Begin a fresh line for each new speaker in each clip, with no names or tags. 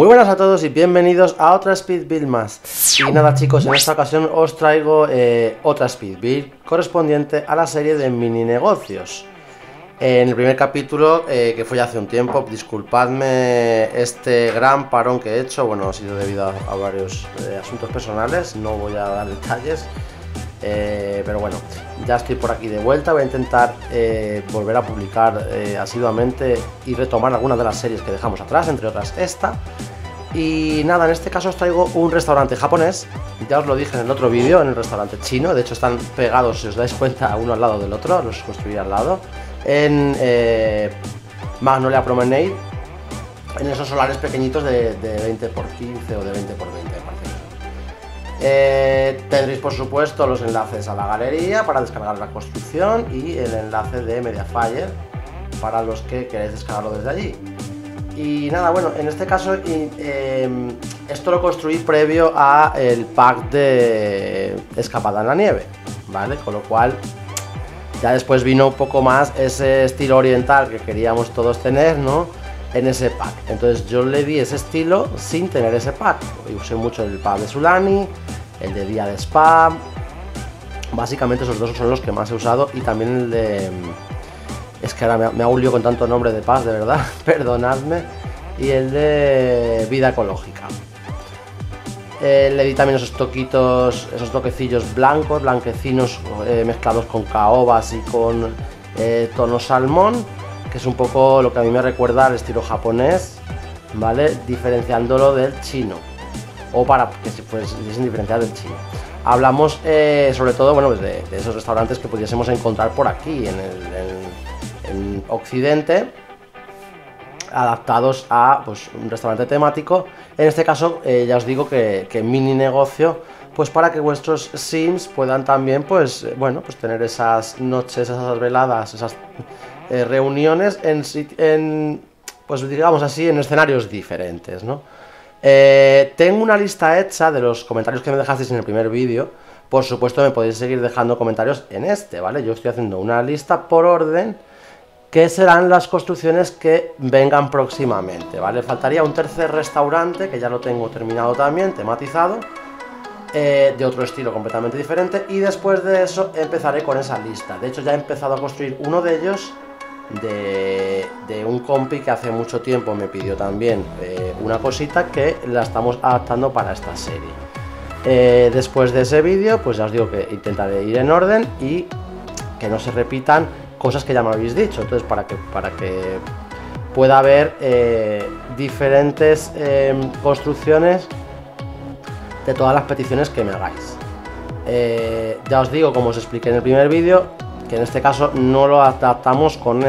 Muy buenas a todos y bienvenidos a otra Speed Build más. Y nada chicos, en esta ocasión os traigo eh, otra Speed Build correspondiente a la serie de mini negocios. En el primer capítulo, eh, que fue ya hace un tiempo, disculpadme este gran parón que he hecho, bueno, ha sido debido a, varios eh, asuntos personales, no voy a dar detalles, pero bueno, ya estoy por aquí de vuelta, voy a intentar volver a publicar asiduamente y retomar algunas de las series que dejamos atrás, entre otras esta. Y nada, en este caso os traigo un restaurante japonés, ya os lo dije en el otro vídeo, en el restaurante chino, de hecho están pegados, si os dais cuenta, uno al lado del otro, los construí al lado. En eh, Magnolia Promenade, en esos solares pequeñitos de, 20 x 15 o de 20 x 20, eh, tendréis por supuesto los enlaces a la galería para descargar la construcción y el enlace de Mediafire para los que queréis descargarlo desde allí. Y nada, bueno, en este caso em, esto lo construí previo a el pack de escapada en la nieve, ¿vale? Con lo cual ya después vino un poco más ese estilo oriental que queríamos todos tener, ¿no? En ese pack. Entonces yo le di ese estilo sin tener ese pack. Usé mucho el pack de Sulani, el de Día de Spa. Básicamente esos dos son los que más he usado y también el de... Es que ahora me, hago un con tanto nombre de pack, de verdad, perdonadme. Y el de Vida Ecológica. Eh, le di también esos toquitos, esos toquecillos blancos, blanquecinos eh, mezclados con caobas y con eh, tono salmón, que es un poco lo que a mí me recuerda al estilo japonés, ¿vale? Diferenciándolo del chino, o para que se pudiesen diferenciar del chino. Hablamos sobre todo bueno, de, esos restaurantes que pudiésemos encontrar por aquí, en, el, Occidente, adaptados a pues, un restaurante temático. En este caso, eh, ya os digo que, mini negocio, pues para que vuestros sims puedan también, pues, eh, bueno, pues tener esas noches, esas veladas, esas eh, reuniones en, en, pues digamos así, en escenarios diferentes, tengo una lista hecha de los comentarios que me dejasteis en el primer vídeo. Por supuesto, me podéis seguir dejando comentarios en este, ¿vale? Yo estoy haciendo una lista por orden que serán las construcciones que vengan próximamente, ¿vale? Faltaría un tercer restaurante, que ya lo tengo terminado también, tematizado, eh, de otro estilo completamente diferente, y después de eso empezaré con esa lista. De hecho ya he empezado a construir uno de ellos, de, un compi que hace mucho tiempo me pidió también eh, una cosita que la estamos adaptando para esta serie. Eh, después de ese vídeo, pues ya os digo que intentaré ir en orden y que no se repitan cosas que ya me habéis dicho. Entonces, para que, para que pueda haber eh, diferentes em, construcciones de todas las peticiones que me hagáis. Eh, ya os digo, como os expliqué en el primer vídeo, que en este caso no lo adaptamos con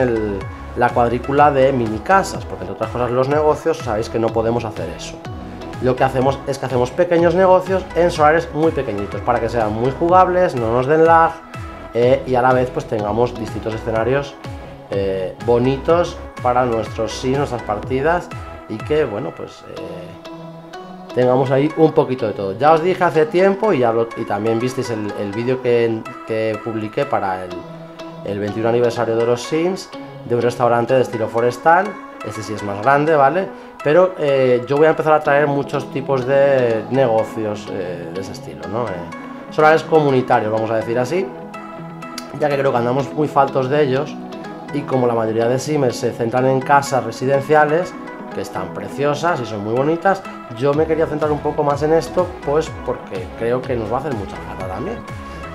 la cuadrícula de mini casas, porque entre otras cosas los negocios sabéis que no podemos hacer eso. Lo que hacemos es que hacemos pequeños negocios en solares muy pequeñitos para que sean muy jugables, no nos den lag eh, y a la vez pues tengamos distintos escenarios eh, bonitos para nuestros sí, nuestras partidas y que bueno pues eh, tengamos ahí un poquito de todo. Ya os dije hace tiempo y, y también visteis el, vídeo que, publiqué para el, el 21 aniversario de los Sims de un restaurante de estilo forestal. Este sí es más grande, ¿vale? Pero yo voy a empezar a traer muchos tipos de negocios de ese estilo, ¿no? solares comunitarios, vamos a decir así ya que creo que andamos muy faltos de ellos y como la mayoría de sims se centran en casas residenciales, que están preciosas y son muy bonitas, yo me quería centrar un poco más en esto, pues porque creo que nos va a hacer mucha falta también.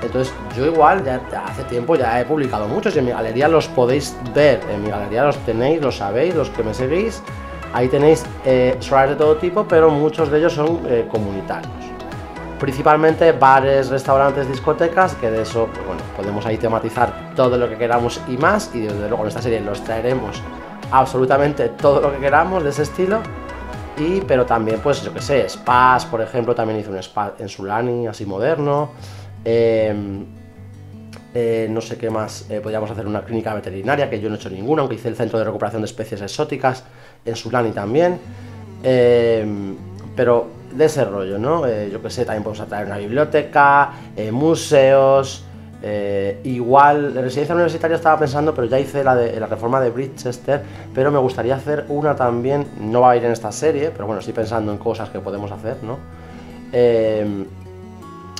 Entonces, yo igual, ya, hace tiempo ya he publicado muchos y en mi galería los podéis ver, en mi galería los tenéis, los sabéis, los que me seguís, ahí tenéis eh, de todo tipo, pero muchos de ellos son eh, comunitarios principalmente bares, restaurantes, discotecas, que de eso bueno, podemos ahí tematizar todo lo que queramos y más, y desde luego en esta serie los traeremos absolutamente todo lo que queramos de ese estilo. Y, pero también, pues yo que sé, spas, por ejemplo, también hice un spa en Sulani, así moderno. Em, eh, no sé qué más, eh, podríamos hacer una clínica veterinaria, que yo no he hecho ninguna, aunque hice el centro de recuperación de especies exóticas en Sulani también. Em, pero de ¿no? Eh, yo que sé, también podemos traer una biblioteca, eh, museos, Eh, igual, la residencia universitaria estaba pensando, pero ya hice la, de, la reforma de Bridgester, pero me gustaría hacer una también, no va a ir en esta serie, pero bueno, estoy pensando en cosas que podemos hacer, ¿no? Eh,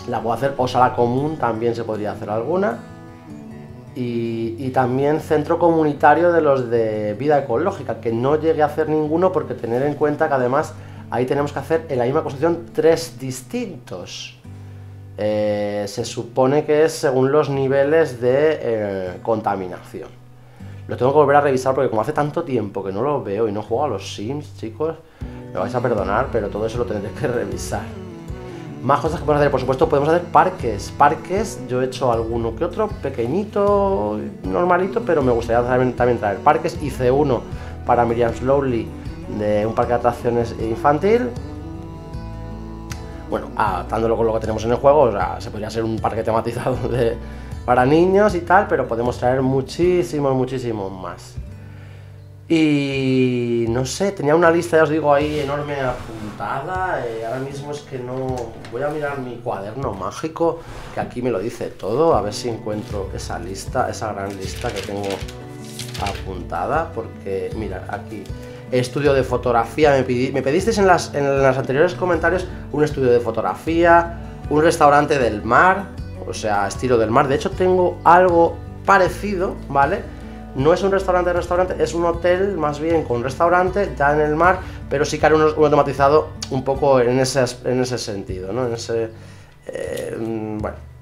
la puedo hacer, o sala común también se podría hacer alguna. Y, también centro comunitario de los de vida ecológica, que no llegue a hacer ninguno porque tener en cuenta que además ahí tenemos que hacer en la misma construcción tres distintos. Eh, se supone que es según los niveles de eh, contaminación. Lo tengo que volver a revisar porque como hace tanto tiempo que no lo veo y no juego a los Sims, chicos, me vais a perdonar, pero todo eso lo tendré que revisar. Más cosas que podemos hacer, por supuesto, podemos hacer parques. Parques, yo he hecho alguno que otro, pequeñito, normalito, pero me gustaría también, traer parques. Hice uno para Miriam Slowly de un parque de atracciones infantil. Bueno, adaptándolo con lo que tenemos en el juego, o sea, se podría ser un parque tematizado de, para niños y tal, pero podemos traer muchísimos, muchísimos más. Y no sé, tenía una lista, ya os digo, ahí enorme apuntada. Eh, ahora mismo es que no. Voy a mirar mi cuaderno mágico, que aquí me lo dice todo, a ver si encuentro esa lista, esa gran lista que tengo apuntada. Porque, mirad, aquí. Estudio de fotografía, me, pedisteis en, las, en los anteriores comentarios un estudio de fotografía, un restaurante del mar, o sea, estilo del mar. De hecho, tengo algo parecido, ¿vale? No es un restaurante restaurante, es un hotel más bien con un restaurante ya en el mar, pero sí que hay un, automatizado un poco en ese, en ese sentido, ¿no? En ese. Eh, bueno.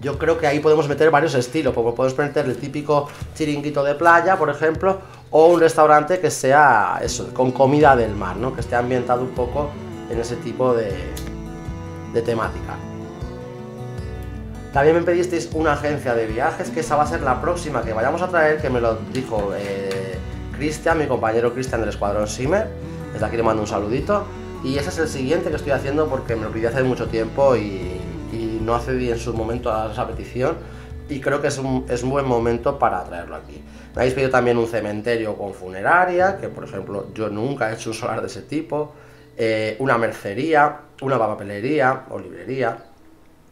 Yo creo que ahí podemos meter varios estilos, porque podemos meter el típico chiringuito de playa, por ejemplo, o un restaurante que sea eso, con comida del mar, ¿no? Que esté ambientado un poco en ese tipo de, de temática. También me pedisteis una agencia de viajes, que esa va a ser la próxima que vayamos a traer, que me lo dijo eh, Cristian, mi compañero Cristian del Escuadrón Simmer. Desde aquí le mando un saludito. Y ese es el siguiente que estoy haciendo porque me lo pedí hace mucho tiempo y, no accedí en su momento a esa petición. Y creo que es un, es buen momento para traerlo aquí. Me habéis pedido también un cementerio con funeraria, que por ejemplo yo nunca he hecho un solar de ese tipo. Eh, una mercería, una papelería o librería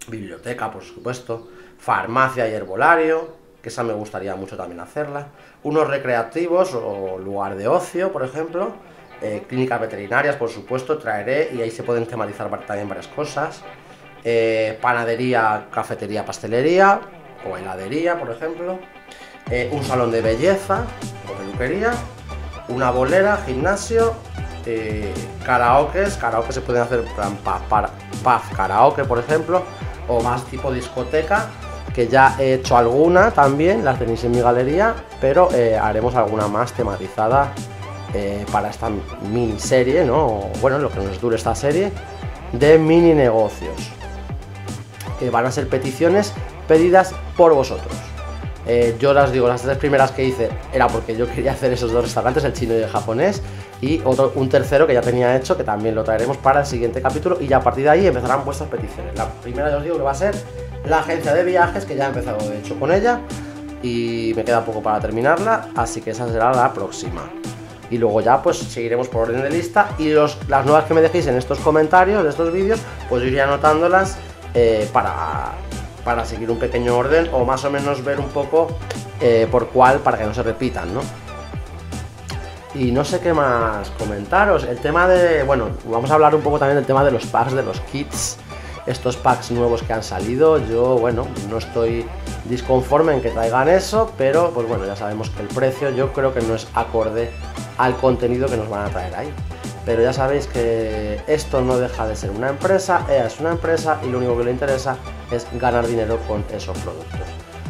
biblioteca, por supuesto, farmacia y herbolario, que esa me gustaría mucho también hacerla, unos recreativos o lugar de ocio, por ejemplo, eh, clínicas veterinarias, por supuesto, traeré y ahí se pueden tematizar también varias cosas, eh, panadería, cafetería, pastelería o heladería, por ejemplo, eh, un salón de belleza o peluquería, una bolera, gimnasio, karaokes, karaoke se pueden hacer para, para, karaoke, por ejemplo, o más tipo discoteca, que ya he hecho alguna también, las tenéis en mi galería, pero eh, haremos alguna más tematizada eh, para esta miniserie, ¿no? bueno, lo que nos dure esta serie de mini negocios. Que van a ser peticiones pedidas por vosotros. Eh, yo las digo, las tres primeras que hice era porque yo quería hacer esos dos restaurantes, el chino y el japonés, y otro, un tercero que ya tenía hecho, que también lo traeremos para el siguiente capítulo, y ya a partir de ahí empezarán vuestras peticiones. La primera ya os digo que va a ser la agencia de viajes, que ya he empezado de hecho con ella, y me queda poco para terminarla, así que esa será la próxima. Y luego ya pues seguiremos por orden de lista y los, las nuevas que me dejéis en estos comentarios de estos vídeos, pues iré anotándolas eh, para, para seguir un pequeño orden o más o menos ver un poco eh, por cuál para que no se repitan, ¿no? Y no sé qué más comentaros. El tema de. Bueno, vamos a hablar un poco también del tema de los packs, de los kits. Estos packs nuevos que han salido. Yo, bueno, no estoy disconforme en que traigan eso, pero pues bueno, ya sabemos que el precio yo creo que no es acorde al contenido que nos van a traer ahí. Pero ya sabéis que esto no deja de ser una empresa, EA es una empresa y lo único que le interesa es ganar dinero con esos productos.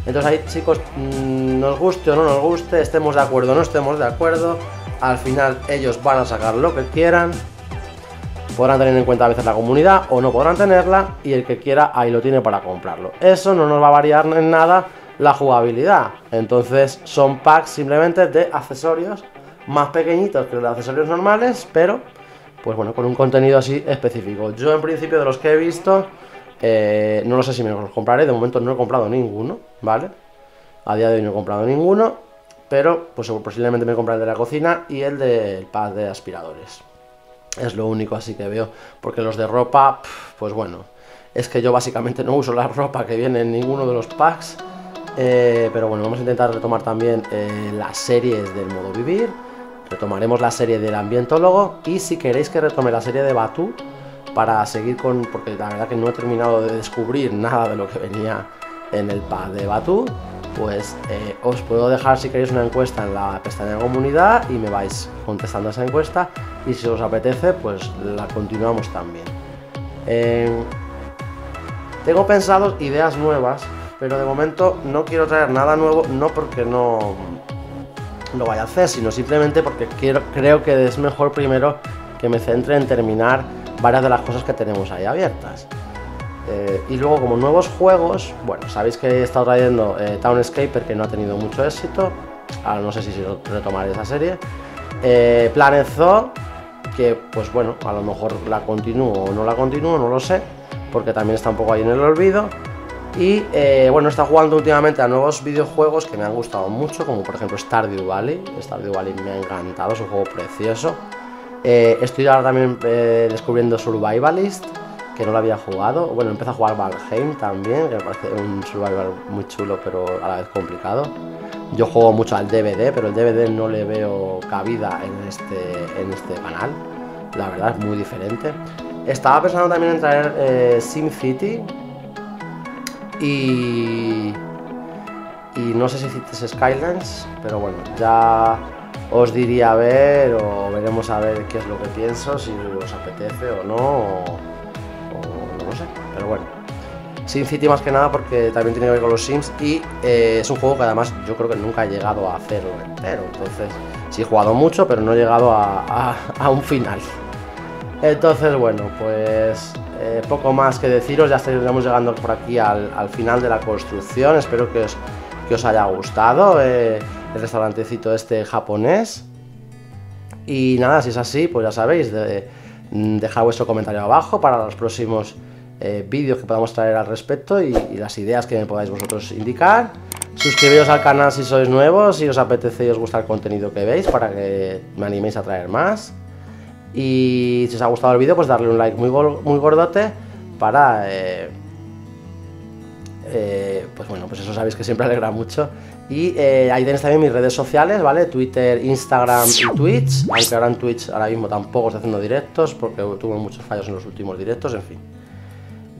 Entonces ahí chicos, mm, nos guste o no nos guste, estemos de acuerdo o no estemos de acuerdo, al final ellos van a sacar lo que quieran, podrán tener en cuenta a veces la comunidad o no podrán tenerla y el que quiera ahí lo tiene para comprarlo. Eso no nos va a variar en nada la jugabilidad. Entonces son packs simplemente de accesorios más pequeñitos que los accesorios normales, pero pues bueno, con un contenido así específico. Yo en principio de los que he visto, eh, no lo sé si me los compraré, de momento no he comprado ninguno, ¿vale? A día de hoy no he comprado ninguno, pero pues posiblemente me compraré el de la cocina y el del pack de aspiradores. Es lo único así que veo, porque los de ropa, pues bueno, es que yo básicamente no uso la ropa que viene en ninguno de los packs. Eh, pero bueno, vamos a intentar retomar también eh, las series del modo vivir. Retomaremos la serie del ambientólogo. Y si queréis que retome la serie de Batu, para seguir con. Porque la verdad que no he terminado de descubrir nada de lo que venía en el pack de Batu, pues eh, os puedo dejar si queréis una encuesta en la pestaña de comunidad y me vais contestando esa encuesta. Y si os apetece, pues la continuamos también. tengo pensado ideas nuevas pero de momento no quiero traer nada nuevo, no porque no lo vaya a hacer, sino simplemente porque quiero, creo que es mejor primero que me centre en terminar varias de las cosas que tenemos ahí abiertas. Eh, y luego como nuevos juegos, bueno, sabéis que he estado trayendo eh, Townscaper que no ha tenido mucho éxito, ahora no sé si retomaré esa serie. Eh, Planet Zoo, que pues bueno, a lo mejor la continúo o no la continúo, no lo sé, porque también está un poco ahí en el olvido. Y eh, bueno, está jugando últimamente a nuevos videojuegos que me han gustado mucho, como por ejemplo Stardew Valley. Stardew Valley me ha encantado, es un juego precioso. Eh, estoy ahora también eh, descubriendo Survivalist, que no lo había jugado. Bueno, empecé a jugar Valheim también, que me parece un survival muy chulo, pero a la vez complicado. Yo juego mucho al DVD, pero el DVD no le veo cabida en este, en este canal. La verdad es muy diferente. Estaba pensando también en traer SimCity, y, no sé si hiciste Skylands, pero bueno, ya os diría a ver o veremos a ver qué es lo que pienso, si os apetece o no, o, no lo sé, pero bueno. Sin City más que nada porque también tiene que ver con los Sims y eh, es un juego que además yo creo que nunca he llegado a hacerlo entero, entonces sí he jugado mucho pero no he llegado a un final. Entonces bueno, pues eh, poco más que deciros, ya estamos llegando por aquí al, final de la construcción, espero que os, os haya gustado eh, el restaurantecito este japonés. Y nada, si es así, pues ya sabéis, de, dejad vuestro comentario abajo para los próximos eh, vídeos que podamos traer al respecto y, las ideas que me podáis vosotros indicar. Suscribiros al canal si sois nuevos, si os apetece y os gusta el contenido que veis para que me animéis a traer más. Y si os ha gustado el vídeo, pues darle un like muy, muy gordote para... Eh, eh, pues bueno, pues eso sabéis que siempre alegra mucho. Y eh, ahí tenéis también mis redes sociales, ¿vale? Twitter, Instagram y Twitch. Aunque ahora en Twitch ahora mismo tampoco estoy haciendo directos porque tuve muchos fallos en los últimos directos, en fin.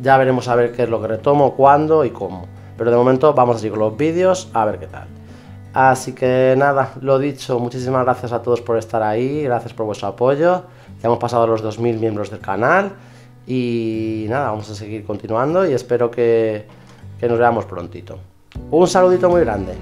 Ya veremos a ver qué es lo que retomo, cuándo y cómo. Pero de momento vamos a seguir con los vídeos, a ver qué tal. Así que nada, lo dicho, muchísimas gracias a todos por estar ahí, gracias por vuestro apoyo. Ya hemos pasado los 2.000 miembros del canal y nada, vamos a seguir continuando y espero que, que nos veamos prontito. Un saludito muy grande.